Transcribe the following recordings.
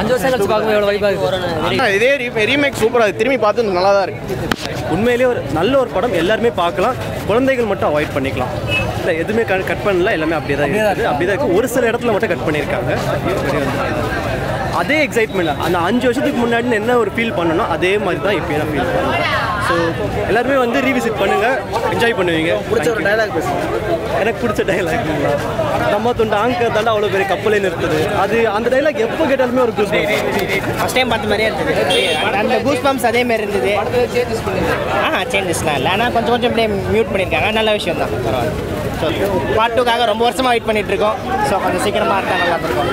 அஞ்சு வருஷம் கழிச்சு பார்க்கும்போது எவ்வளோ வைப்பாக இருக்குது? இதே ரீமேக் சூப்பராக திரும்பி பார்த்து நல்லா தான் இருக்கு. உண்மையிலேயே ஒரு நல்ல ஒரு படம் எல்லாருமே பார்க்கலாம். குழந்தைகள் மட்டும் அவாய்ட் பண்ணிக்கலாம். இல்லை எதுவுமே கட் பண்ணல. எல்லாமே அப்படியே தான் இருக்குது. அப்படியே தான் இருக்குது. ஒரு சில இடத்துல மட்டும் கட் பண்ணியிருக்காங்க. அதே எக்ஸைட்மெண்ட் அந்த அஞ்சு வருஷத்துக்கு முன்னாடி என்ன ஒரு ஃபீல் பண்ணணும் அதே மாதிரி தான் இப்போ நான் ஃபீல் பண்ணுறேன் ஸோ எல்லாருமே வந்து ரீவிசிட் பண்ணுங்க. என்ஜாய் பண்ணுவீங்க. பிடிச்ச ஒரு டைலாக் எனக்கு பிடிச்ச டைலாக் நம்ம துண்டு ஆங்கர் தாண்டா அவ்வளோ பெரிய கப்பலே நிறுத்துது. அது அந்த டைலாக் எப்போ கேட்டாலுமே ஒரு குட் ஃபஸ்ட் டைம் பார்த்த மாதிரியே இருந்தது. அந்த கூஸ் பம்ப்ஸ் அதே மாதிரி இருந்தது. ஆ சேஞ்சஸ்லாம் இல்லை. ஆனால் கொஞ்சம் கொஞ்சம் அப்படியே மியூட் பண்ணியிருக்காங்க. நல்ல விஷயம் தான் பரவாயில்ல. ஸோ பார்ட் டூக்காக ரொம்ப வருஷமாக வெயிட் பண்ணிட்டு இருக்கோம். ஸோ கொஞ்சம் சீக்கிரமாக இருந்தால் நல்லா இருக்கும்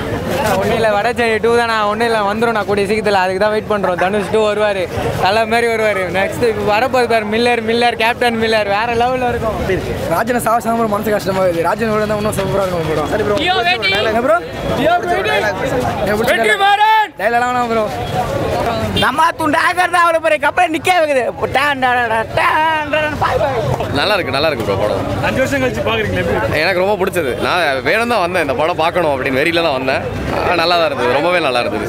ஒன்றும் இல்லை வடச்சேரி டூ தானே ஒன்றும் இல்லை வந்துடும் நான் கூடிய சீக்கிரத்தில். அதுக்கு தான் வெயிட் பண்ணுறோம் தனுஷ் டூ வருவார். நல்ல மாதிரி வருவார். நெக்ஸ்ட் இப்போ வரப்போது பாரு மில்லர் மில்லர் கேப்டன் மில்லர் வேற லெவலில் இருக்கும். ராஜனை சாவசாம ஒரு மனசு கஷ்டமா இருக்குது. ராஜன் கூட இன்னும் சூப்பரா இருக்கும் ப்ரோ சரி ப்ரோ ப்ரோ டைலாக் ப்ரோ நம்ம துண்டு ஆகிறது அவ்வளோ பெரிய கப்பலை நிற்க வைக்குது. நல்லா இருக்கு நல்லா இருக்கு ப்ரோ படம். அஞ்சு வருஷம் கழிச்சு எனக்கு ரொம்ப பிடிச்சது. நான் வேணும் தான் வந்தேன். இந்த படம் பார்க்கணும் அப்படின்னு வெறியில தான் வந்தேன். நல்லா தான் இருந்தது. ரொம்பவே நல்லா இருந்தது.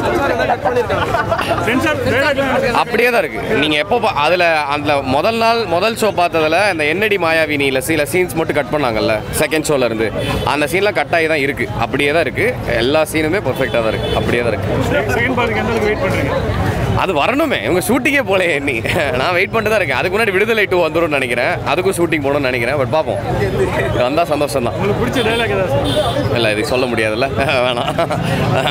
அப்படியே தான் இருக்கு. நீங்க எப்போ பா- அதுல அந்த முதல் நாள் முதல் ஷோ பார்த்ததுல இந்த என்னடி மாயாவினியில சில சீன்ஸ் மட்டும் கட் பண்ணாங்கல்ல செகண்ட் ஷோல இருந்து. அந்த சீன்லாம் கட் ஆகி தான் இருக்கு. அப்படியே தான் இருக்கு. எல்லா சீனுமே பெர்ஃபெக்டா தான் இருக்கு. அப்படியே தான் இருக்கு அது வரணுமே. இவங்க ஷூட்டிங்கே போலே எண்ணி நான் வெயிட் பண்ணிட்டு தான் இருக்கேன். அதுக்கு முன்னாடி விடுதலை டூ வந்துரும்னு நினைக்கிறேன். அதுக்கும் ஷூட்டிங் போகணும்னு நினைக்கிறேன். பட் பார்ப்போம். வந்தால் சந்தோஷம் தான் உங்களுக்கு பிடிச்ச டைலாக் இல்லை இதுக்கு சொல்ல முடியாதுல்ல. வேணாம்.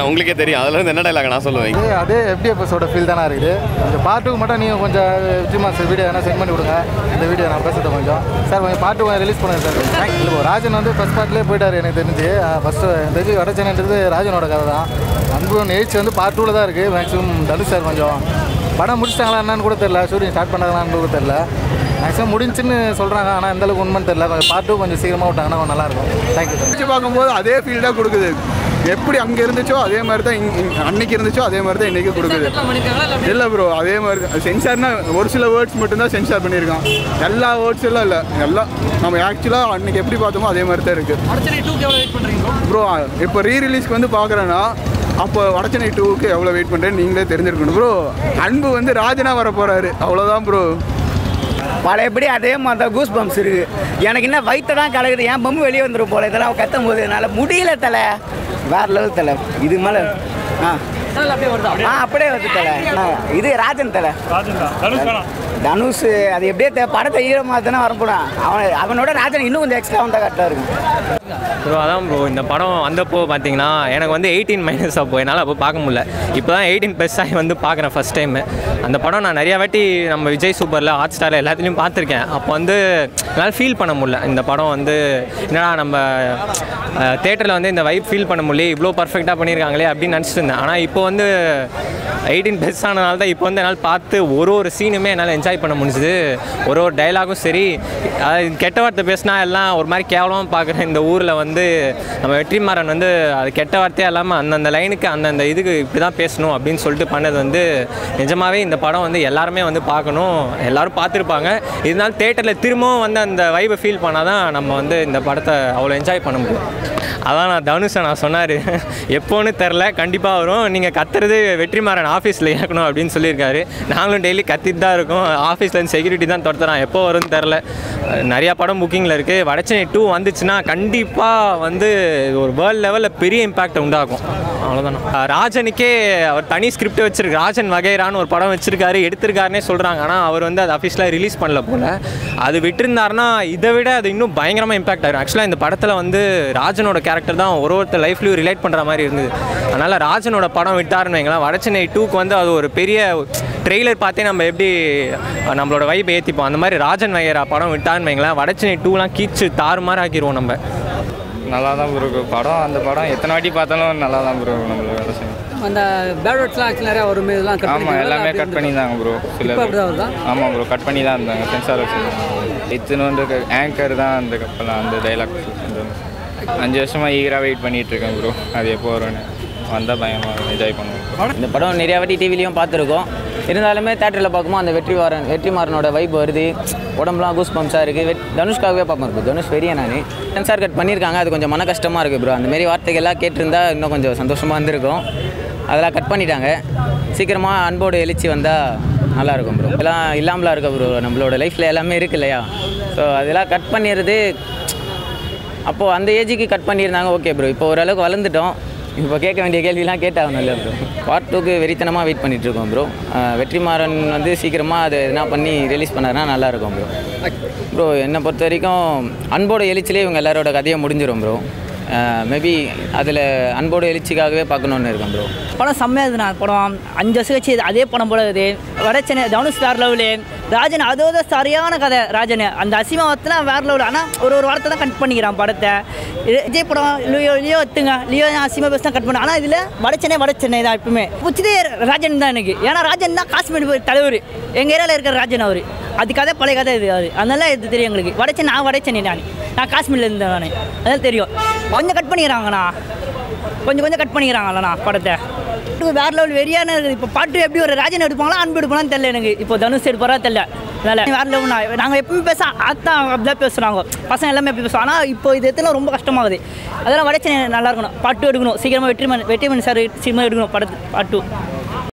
உங்களுக்கே தெரியும். அதுல இருந்து என்ன டைலாக் நான் சொல்லுவேன்? அதே அதே எஃப்டிஎஃப்எஸோட ஃபீல் தானே இருக்குது. கொஞ்சம் பார்ட்டுக்கு மட்டும் நீங்கள் கொஞ்சம் விஜய் மாஸ்டர் வீடியோ எதனா சென்ட் பண்ணி கொடுங்க. இந்த வீடியோ நான் பேசுறது கொஞ்சம். சார் கொஞ்சம் பாட்டு ரிலீஸ் பண்ணுங்க சார் இல்லை ராஜன் வந்து ஃபஸ்ட் பார்ட்லேயே போயிட்டார் எனக்கு தெரிஞ்சு. ஃபஸ்ட்டு தெரிஞ்சு வடச்சனைன்றது ராஜனோட கதை தான். அன்பு நெய்ச்சி வந்து பார்ட் டூவில் தான் இருக்குது மேக்ஸிமம் தனுஷ் சார் கொஞ்சம் படம் முடிச்சிட்டாங்களா என்னன்னு கூட தெரியல. ஷூட்டிங் ஸ்டார்ட் பண்ணாங்களான்னு கூட தெரியல. மேக்ஸிமம் முடிஞ்சுன்னு சொல்கிறாங்க ஆனால் எந்த அளவுக்கு உண்மைன்னு தெரியல. கொஞ்சம் பார்ட் டூ கொஞ்சம் சீக்கிரமாக விட்டாங்கன்னா கொஞ்சம் நல்லாயிருக்கும் தேங்க்யூ சார் பார்க்கும்போது அதே ஃபீல் தான் கொடுக்குது. எப்படி அங்கே இருந்துச்சோ அதே மாதிரி தான் அன்னைக்கு இருந்துச்சோ அதே மாதிரி தான் இன்னைக்கு கொடுக்குது. இல்லை? ப்ரோ அதே மாதிரி தான். சென்சார்னா ஒரு சில வேர்ட்ஸ் மட்டும்தான் சென்சார் பண்ணியிருக்கான். எல்லா வேர்ட்ஸ் எல்லாம் இல்லை. எல்லாம் நம்ம ஆக்சுவலாக அன்னைக்கு எப்படி பார்த்தோமோ அதே மாதிரி தான் இருக்குது ப்ரோ இப்போ ரீ ரிலீஸ்க்கு வந்து பார்க்குறேன்னா அப்போ வடச்சனை டூக்கு எவ்வளோ வெயிட் பண்ணுறேன்னு நீங்களே தெரிஞ்சிருக்கணும். ப்ரோ அன்பு வந்து ராஜனா வர போகிறாரு அவ்வளோதான் ப்ரோ பழையபடி அதே மாதிரி தான் கூஸ் பம்ப்ஸ் இருக்கு. எனக்கு என்ன வயிற்று தான் கலக்குது. என் பம்பு வெளியே வந்துடும் போல. இதெல்லாம் கத்தும் போது என்னால் முடியல தலை. வேற லெவல் தலை. இது மேலே ஆ. அப்படியே வருது? தலை. இது ராஜன் தலை. தனுஷ் அது எப்படியே படத்தை ஈரமாக தானே வரப்போடான் அவன் அவனோட ராஜன் இன்னும் கொஞ்சம் எக்ஸ்ட்ரா வந்தால் கரெக்டாக இருக்கும். ப்ரோ அதான் ப்ரோ இந்த படம் வந்தப்போ பார்த்தீங்கன்னா எனக்கு வந்து எயிட்டீன் மைனஸ் அப்போ என்னால் அப்போ பார்க்க முடியல. இப்போ தான் எயிட்டீன் ப்ளஸ் ஆகி வந்து பார்க்குறேன் ஃபஸ்ட் டைம் அந்த படம் நான் நிறையா வாட்டி நம்ம விஜய் சூப்பரில் ஹாட் ஸ்டாரில் எல்லாத்துலேயும் பார்த்துருக்கேன். அப்போ வந்து என்னால் ஃபீல் பண்ண முடியல. இந்த படம் வந்து என்னடா நம்ம தேட்டரில் வந்து இந்த வைப் ஃபீல் பண்ண முடியல இவ்வளோ பர்ஃபெக்டாக பண்ணியிருக்காங்களே அப்படின்னு நினச்சிட்டு இருந்தேன். ஆனால் இப்போ வந்து எயிட்டீன் ப்ளஸ் ஆனதுனால தான் இப்போ வந்து என்னால் பார்த்து ஒரு ஒரு சீனுமே என்னால் என்ஜாய் பண்ண முடிஞ்சுது. ஒரு ஒரு டைலாகும் சரி. அதாவது கெட்ட வார்த்தை பேசினா எல்லாம் ஒரு மாதிரி கேவலமாக பார்க்குற இந்த ஊரில் வந்து நம்ம வெற்றிமாறன் வந்து அது கெட்ட வார்த்தையாக இல்லாமல் அந்தந்த லைனுக்கு அந்தந்த இதுக்கு இப்படி தான் பேசணும் அப்படின்னு சொல்லிட்டு பண்ணது வந்து நிஜமாகவே இந்த படம் வந்து எல்லாருமே வந்து பார்க்கணும். எல்லோரும் பார்த்துருப்பாங்க. இதனால தேட்டரில் திரும்பவும் வந்து அந்த வைபை ஃபீல் பண்ணால் தான் நம்ம வந்து இந்த படத்தை அவ்வளோ என்ஜாய் பண்ண முடியும். அதான் நான் தனுஷை நான் சொன்னார். எப்போன்னு தெரில கண்டிப்பாக வரும். நீங்கள் கத்துறது வெற்றிமாறன்? ஆஃபீஸில் இயக்கணும் அப்படின்னு சொல்லியிருக்காரு. நாங்களும் டெய்லி கத்திட்டு தான் இருக்கோம். ஆஃபீஸில் செக்யூரிட்டி தான் துரத்துறான். எப்போ வரும்னு தெரில நிறையா படம் புக்கிங்கில் இருக்குது வடச்சென்னை டூ வந்துச்சுன்னா கண்டிப்பாக வந்து ஒரு வேர்ல்டு லெவலில் பெரிய இம்பேக்ட் உண்டாகும். அவ்வளோதானா ராஜனுக்கே அவர் தனி ஸ்கிரிப்ட் வச்சிருக்கு ராஜன் வகைரான்னு ஒரு படம் வச்சிருக்காரு. எடுத்திருக்காருனே சொல்கிறாங்க ஆனால் அவர் வந்து அது அஃபீஷியலாக ரிலீஸ் பண்ணல போல். அது விட்டுருந்தாருன்னா இதை விட அது இன்னும் பயங்கரமாக இம்பாக்ட் ஆகிடும் ஆக்சுவலாக இந்த படத்தில் வந்து ராஜனோட கேரக்டர் தான் ஒரு ஒருத்தர் லைஃப்லையும் ரிலேட் பண்ணுற மாதிரி இருந்தது. அதனால் ராஜனோட படம் விட்டாருன்னு வைங்களேன். வடச்சென்னை டூக்கு வந்து அது ஒரு பெரிய ட்ரெய்லர் பார்த்தே நம்ம எப்படி நம்மளோட வைப் ஏற்றிப்போம் அந்த மாதிரி ராஜன் வகைரா படம் விட்டாருன்னு வைங்களேன். வடச்சென்னை டூலாம் கீச்சு தாறுமாறு ஆக்கிடுவோம் நம்ம. நல்லா தான் ப்ரோ இருக்கும் படம் அந்த படம் எத்தனை வாட்டி பார்த்தாலும் நல்லா தான் ப்ரோ நம்மளுக்கு வேலை செய்யும். அந்த பேட் வேர்ட்ஸ்லாம் ஆக்சுவலி நிறையா வருமே இதெல்லாம் ஆமாம் எல்லாமே கட் பண்ணி தாங்க ப்ரோ சில ஆமாம் ப்ரோ கட் பண்ணி தான் இருந்தாங்க. சென்சார் வச்சு இத்தனை வந்து ஆங்கர் தான் அந்த கப்பல் அந்த டைலாக் அஞ்சு வருஷமாக ஈகராக வெயிட் பண்ணிட்டு இருக்கேன் ப்ரோ அது எப்போ வரும்னு. வந்தால் பயமாக என்ஜாய் பண்ணுவோம். இந்த படம் நிறையா வாட்டி டிவிலையும் பார்த்துருக்கோம். இருந்தாலுமே தேட்டரில் பார்க்கும்போது அந்த வெற்றிமாறன் வெற்றிமாறனோட வைப் வருது. உடம்புலாம் கூஸ் பம்ப்ஸாக இருக்குது வெட் தனுஷ்காகவே பார்ப்பேன் ப்ரோ தனுஷ் வெறிய நான். சென்சார் கட் பண்ணியிருக்காங்க. அது கொஞ்சம் மன கஷ்டமாக இருக்குது ப்ரோ அந்தமாரி வார்த்தைகள்லாம் கேட்டிருந்தா இன்னும் கொஞ்சம் சந்தோஷமாக இருந்திருக்கும். அதெல்லாம் கட் பண்ணிட்டாங்க. சீக்கிரமாக அன்போடு எழுச்சி வந்தால் நல்லாயிருக்கும் ப்ரோ இதெல்லாம் இல்லாமலாம் இருக்க ப்ரோ நம்மளோட லைஃப்பில் எல்லாமே இருக்கு இல்லையா? ஸோ அதெல்லாம் கட் பண்ணிடுறது அப்போது அந்த ஏஜுக்கு கட் பண்ணியிருந்தாங்க ஓகே ப்ரோ இப்போ ஓரளவுக்கு வளர்ந்துட்டோம். இப்போ கேட்க வேண்டிய கேள்விலாம் கேட்டாகணும் இல்லை ப்ரோ பார்ட் டூக்கு வெறித்தனமாக வெயிட் பண்ணிட்டு இருக்கோம் ப்ரோ வெற்றிமாறன் வந்து சீக்கிரமாக அது என்ன பண்ணி ரிலீஸ் பண்ணாருன்னா நல்லாயிருக்கும் ப்ரோ ப்ரோ என்னை பொறுத்த வரைக்கும் அன்போட எழுச்சிலே இவங்க எல்லாரோட கதையை முடிஞ்சிடும் ப்ரோ மேபி அதில் அன்போட எழுச்சிக்காகவே பார்க்கணுன்னு இருக்கேன் ப்ரோ படம் செம்மையாக இருக்குண்ணா படம் அஞ்சு வருஷம் கழிச்சு அதே படம் போல இருக்குது. சென்னை தனுஷ் ஸ்டார் லெவலு ராஜன் அதோட சரியான கதை ராஜன். அந்த அசிமாவத்துனா வேறு லெவல் ஆனால் ஒரு ஒரு வாரத்தை தான் கட் பண்ணிக்கிறான் படத்தை. இது விஜய் படம் லியோ லியோ எத்துங்க லியோ அசிமா பேச தான் கட் பண்ண. ஆனால் இதில் வடச்சென்னை வடச்சென்னை தான் எப்பவுமே. பிடிச்சதே ராஜன் தான் எனக்கு. ஏன்னா ராஜன் தான் காஷ்மீர் தலைவர். எங்கள் ஏரியாவில் இருக்கிற ராஜன் அவர். அது கதை பழைய கதை இது அது. அதனால இது தெரியும் எங்களுக்கு. வடச்சென்னை நான் வடச்சென்னை நான். நான் காஷ்மீரில் இருந்தேன் நான். அதெல்லாம் தெரியும். கொஞ்சம் கட் பண்ணிக்கிறாங்கண்ணா. கொஞ்சம் கொஞ்சம் கட் பண்ணிக்கிறாங்கல்லண்ணா படத்தை. பாட்டு வேற லெவல் வெறியான இருக்குது? இப்போ பாட்டு எப்படி ஒரு ராஜன் எடுப்பாங்களா அன்பு எடுப்பாங்களான்னு தெரியல எனக்கு. இப்போ தனுஷ் எடுப்பாரா தெரியல. வேலை வேற லெவல்னா நாங்கள் எப்பவுமே பேச அதான் அப்படிதான் பேசுகிறாங்க பசங்க எல்லாமே எப்படி பேசுவோம் ஆனால் இப்போ இது எத்தனை ரொம்ப கஷ்டமாகுது. அதெல்லாம் வடச்சனை நல்லா இருக்கணும். பாட்டு எடுக்கணும். சீக்கிரமாக வெற்றிமன் வெற்றிமன் சார் சீக்கிரமாக எடுக்கணும் படத்து பாட்டு